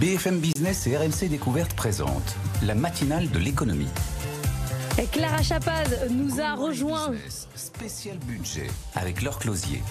BFM Business et RMC Découverte présentent la matinale de l'économie. Et Clara Chapaz nous a rejoint. Spécial budget avec leur closier.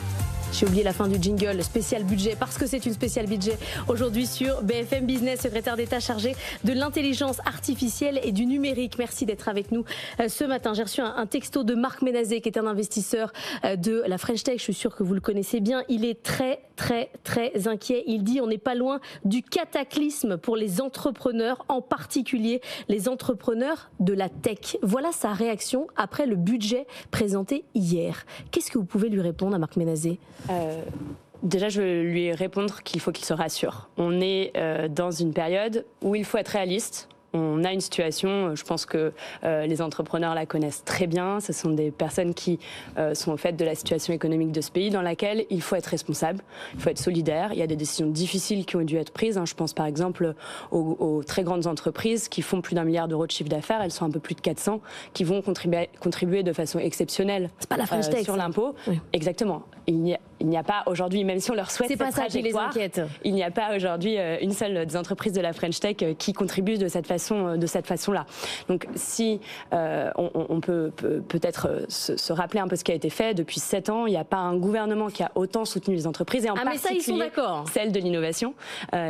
J'ai oublié la fin du jingle spécial budget parce que c'est une spéciale budget aujourd'hui sur BFM Business, secrétaire d'État chargé de l'intelligence artificielle et du numérique. Merci d'être avec nous euh, ce matin. J'ai reçu un texto de Marc Ménazé qui est un investisseur euh, de la French Tech. Je suis sûr que vous le connaissez bien. Il est très très très inquiet. Il dit on n'est pas loin du cataclysme pour les entrepreneurs, en particulier les entrepreneurs de la tech. Voilà sa réaction après le budget présenté hier. Qu'est-ce que vous pouvez lui répondre à Marc Ménazé euh, déjà, je vais lui répondre qu'il faut qu'il se rassure. On est euh, dans une période où il faut être réaliste on a une situation, euh, je pense que euh, les entrepreneurs la connaissent très bien. Ce sont des personnes qui euh, sont au fait de la situation économique de ce pays dans laquelle il faut être responsable, il faut être solidaire. Il y a des décisions difficiles qui ont dû être prises. Hein. Je pense par exemple aux, très grandes entreprises qui font plus d'un milliard d'euros de chiffre d'affaires. Elles sont un peu plus de 400 qui vont contribuer, contribuer de façon exceptionnelle pas la sur l'impôt. Exactement. Il n'y a, pas aujourd'hui, même si on leur souhaite cette pas ça les inquiète. il n'y a pas aujourd'hui une seule des entreprises de la French Tech qui contribue de cette façon euh, de cette façon-là. Donc si euh, on, peut peut-être euh, se, rappeler un peu ce qui a été fait depuis sept ans, il n'y a pas un gouvernement qui a autant soutenu les entreprises et en ah, particulier celle de l'innovation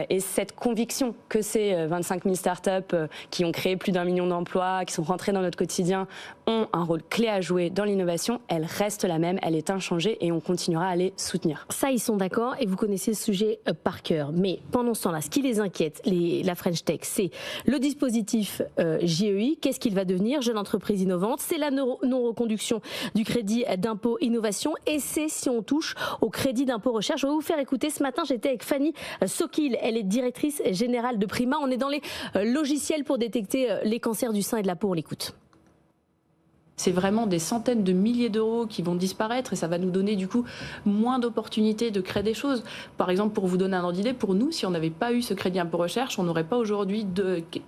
et cette conviction que ces 25 000 startups qui ont créé plus d'un million d'emplois, qui sont rentrés dans notre quotidien, ont un rôle clé à jouer dans l'innovation, elle reste la même, elle est inchangée et on continuera à les soutenir. Ça, ils sont d'accord et vous connaissez ce sujet par cœur. Mais pendant ce temps-là, ce qui les inquiète, la French Tech, c'est le dispositif euh, JEI. Qu'est-ce qu'il va devenir? Jeune entreprise innovante. C'est la non-reconduction du crédit d'impôt innovation et c'est si on touche au crédit d'impôt recherche. Je vais vous faire écouter. Ce matin, j'étais avec Fanny Sokil. Elle est directrice générale de Prima. On est dans les euh, logiciels pour détecter euh, les cancers du sein et de la peau. On l'écoute c'est vraiment des centaines de milliers d'euros qui vont disparaître et ça va nous donner du coup moins d'opportunités de créer des choses. Par exemple, pour vous donner un ordre d'idée, pour nous, si on n'avait pas eu ce crédit impôt recherche, on n'aurait pas aujourd'hui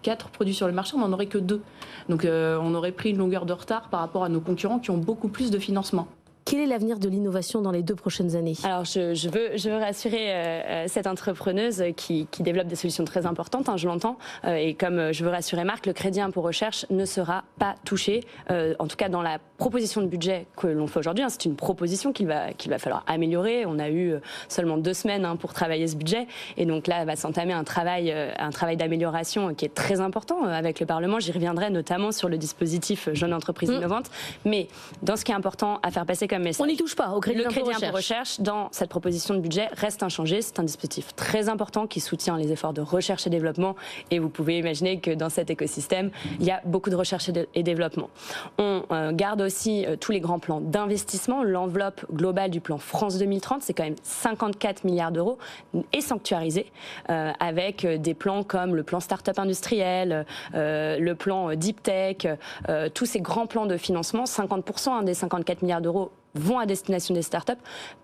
quatre produits sur le marché, on n'en aurait que deux. Donc euh, on aurait pris une longueur de retard par rapport à nos concurrents qui ont beaucoup plus de financement. Quel est l'avenir de l'innovation dans les deux prochaines années? Alors, je, veux, je veux rassurer euh, euh, cette entrepreneuse qui, développe des solutions très importantes, hein, je l'entends. Euh, et comme je veux rassurer Marc, le crédit impôt recherche ne sera pas touché, en tout cas dans la proposition de budget que l'on fait aujourd'hui. Hein, c'est une proposition qu'il va, qu'il va falloir améliorer. On a eu seulement deux semaines hein, pour travailler ce budget. Et donc là, va s'entamer un travail, un travail d'amélioration qui est très important avec le Parlement. J'y reviendrai notamment sur le dispositif Jeune Entreprise mmh. Innovante. Mais dans ce qui est important à faire passer comme on n'y touche pas au crédit Le crédit recherche. recherche dans cette proposition de budget reste inchangé. C'est un dispositif très important qui soutient les efforts de recherche et développement. Et vous pouvez imaginer que dans cet écosystème, il y a beaucoup de recherche et, développement. On euh, garde aussi euh, tous les grands plans d'investissement. L'enveloppe globale du plan France 2030, c'est quand même 54 milliards d'euros et sanctuarisé euh, avec des plans comme le plan start-up industriel, le plan Deep Tech, tous ces grands plans de financement. 50% des 54 milliards d'euros vont à destination des startups,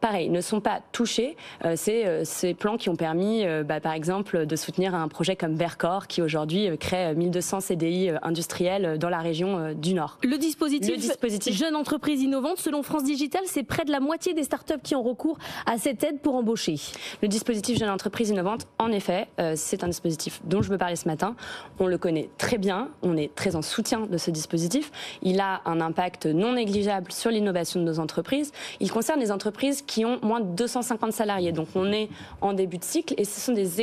pareil, ne sont pas touchés. Euh, c'est euh, ces plans qui ont permis, euh, bah, par exemple, de soutenir un projet comme Vercor, qui aujourd'hui crée 1200 CDI industriels dans la région du Nord. Le dispositif, dispositif Jeune Entreprise Innovante, selon France Digital, c'est près de la moitié des startups qui ont recours à cette aide pour embaucher. Le dispositif Jeune Entreprise Innovante, en effet, c'est un dispositif dont je veux parler ce matin. On le connaît très bien, on est très en soutien de ce dispositif. Il a un impact non négligeable sur l'innovation de nos entreprises il concerne les entreprises qui ont moins de 250 salariés. Donc on est en début de cycle et ce sont des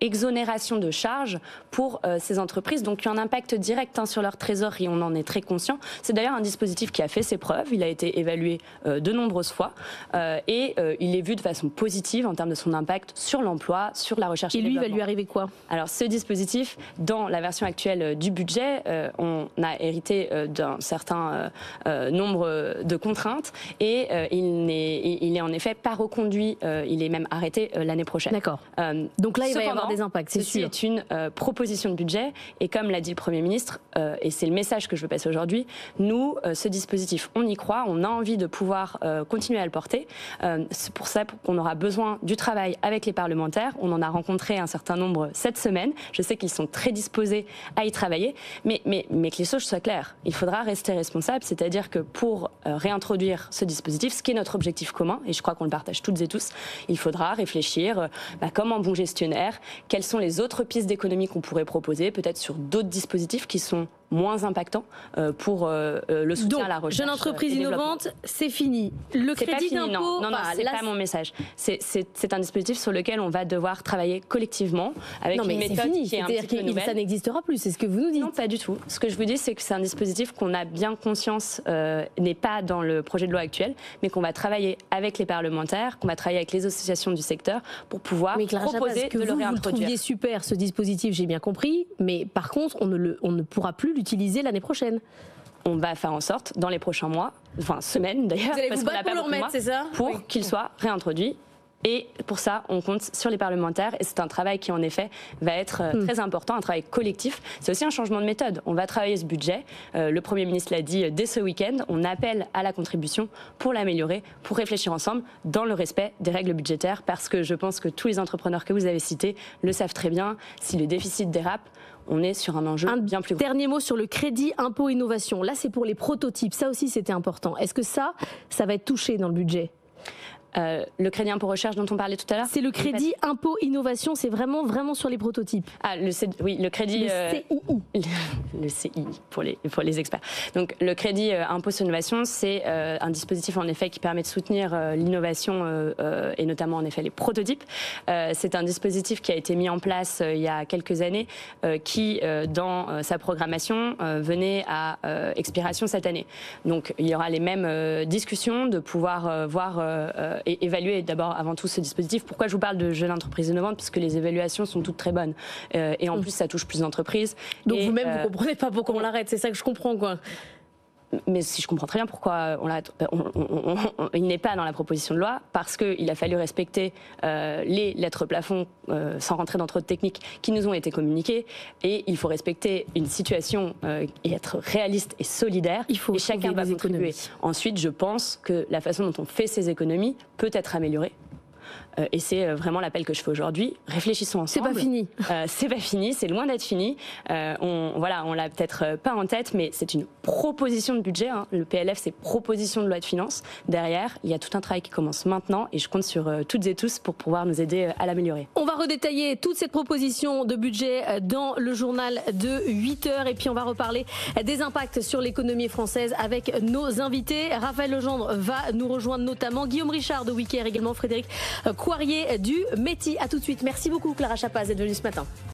exonération de charges pour euh, ces entreprises, donc il y a un impact direct hein, sur leur trésorerie, on en est très conscient. C'est d'ailleurs un dispositif qui a fait ses preuves, il a été évalué euh, de nombreuses fois euh, et il est vu de façon positive en termes de son impact sur l'emploi, sur la recherche. Et lui, il va lui arriver quoi? Alors ce dispositif, dans la version actuelle du budget, on a hérité d'un certain nombre de contraintes et il n'est il est en effet pas reconduit, il est même arrêté l'année prochaine. D'accord. donc là, il va y avoir des impacts, c'est sûr. C'est une euh, proposition de budget et comme l'a dit le Premier ministre, euh, et c'est le message que je veux passer aujourd'hui, nous, euh, ce dispositif, on y croit, on a envie de pouvoir continuer à le porter. c'est pour ça qu'on aura besoin du travail avec les parlementaires. On en a rencontré un certain nombre cette semaine. Je sais qu'ils sont très disposés à y travailler, mais, mais, mais que les choses soient claires. Il faudra rester responsable, c'est-à-dire que pour réintroduire ce dispositif, ce qui est notre objectif commun, et je crois qu'on le partage toutes et tous, il faudra réfléchir, bah, comme un bon gestionnaire, quelles sont les autres pistes d'économie qu'on pourrait proposer, peut-être sur d'autres dispositifs qui sont moins impactant euh, pour euh, euh, le soutien à la recherche. Jeune entreprise innovante, c'est fini. Le crédit d'impôt, non, non, non c'est pas mon message. C'est un dispositif sur lequel on va devoir travailler collectivement avec non, mais une méthode fini. qui est un petit peu nouvelle. Ça n'existera plus, c'est ce que vous nous dites. Non, pas du tout. Ce que je vous dis, c'est que c'est un dispositif qu'on a bien conscience n'est pas dans le projet de loi actuel, mais qu'on va travailler avec les parlementaires, qu'on va travailler avec les associations du secteur pour pouvoir mais proposer que de vous, le réintroduire. Vous le trouviez super ce dispositif, j'ai bien compris, mais par contre, on ne, le, on ne pourra plus utiliser l'année prochaine on va faire en sorte, dans les prochains mois, enfin semaines d'ailleurs, parce qu'on n'a pas pour le remettre, c'est ça Pour qu'il soit réintroduit et pour ça, on compte sur les parlementaires et c'est un travail qui, en effet, va être euh, hmm. très important, un travail collectif. C'est aussi un changement de méthode. On va travailler ce budget. Euh, le Premier ministre l'a dit euh, dès ce week-end. On appelle à la contribution pour l'améliorer, pour réfléchir ensemble dans le respect des règles budgétaires parce que je pense que tous les entrepreneurs que vous avez cités le savent très bien. Si le déficit dérape, on est sur un enjeu bien plus grand. Dernier mot sur le crédit impôt innovation. Là, c'est pour les prototypes. Ça aussi, c'était important. Est-ce que ça, ça va être touché dans le budget? Euh, le crédit impôt recherche dont on parlait tout à l'heure C'est le crédit impôt innovation, c'est vraiment vraiment sur les prototypes. Ah, le oui, le crédit le euh, CII. Le, CII pour les pour les experts. Donc le crédit euh, impôt sur l'innovation, c'est un dispositif en effet qui permet de soutenir l'innovation et notamment en effet les prototypes. c'est un dispositif qui a été mis en place il y a quelques années qui dans sa programmation venait à expiration cette année. Donc il y aura les mêmes discussions de pouvoir voir et évaluer d'abord avant tout ce dispositif. Pourquoi je vous parle de jeunes entreprises innovantes Parce que les évaluations sont toutes très bonnes. Euh, et en mmh. plus, ça touche plus d'entreprises. Donc vous-même, vous ne euh, comprenez pas pourquoi on l'arrête. C'est ça que je comprends, quoi mais si je comprends très bien pourquoi on, il n'est pas dans la proposition de loi, parce qu'il a fallu respecter euh, les lettres plafonds, sans rentrer dans trop de techniques, qui nous ont été communiquées, et il faut respecter une situation et être réaliste et solidaire. Il faut et chacun va contribuer. Ensuite, je pense que la façon dont on fait ces économies peut être améliorée. Euh, et c'est euh, vraiment l'appel que je fais aujourd'hui. Réfléchissons ensemble. C'est pas fini. Euh, c'est pas fini, c'est loin d'être fini. on, voilà, on l'a peut-être pas en tête, mais c'est une proposition de budget. Hein. Le PLF, c'est proposition de loi de finances. Derrière, il y a tout un travail qui commence maintenant et je compte sur toutes et tous pour pouvoir nous aider à l'améliorer. On va redétailler toute cette proposition de budget dans le journal de 8 heures et puis on va reparler des impacts sur l'économie française avec nos invités. Raphaël Legendre va nous rejoindre notamment, Guillaume Richard de Wicker également, Frédéric Coirier du Métis. A tout de suite. Merci beaucoup Clara Chapaz d'être venue ce matin.